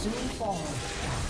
Soon fall.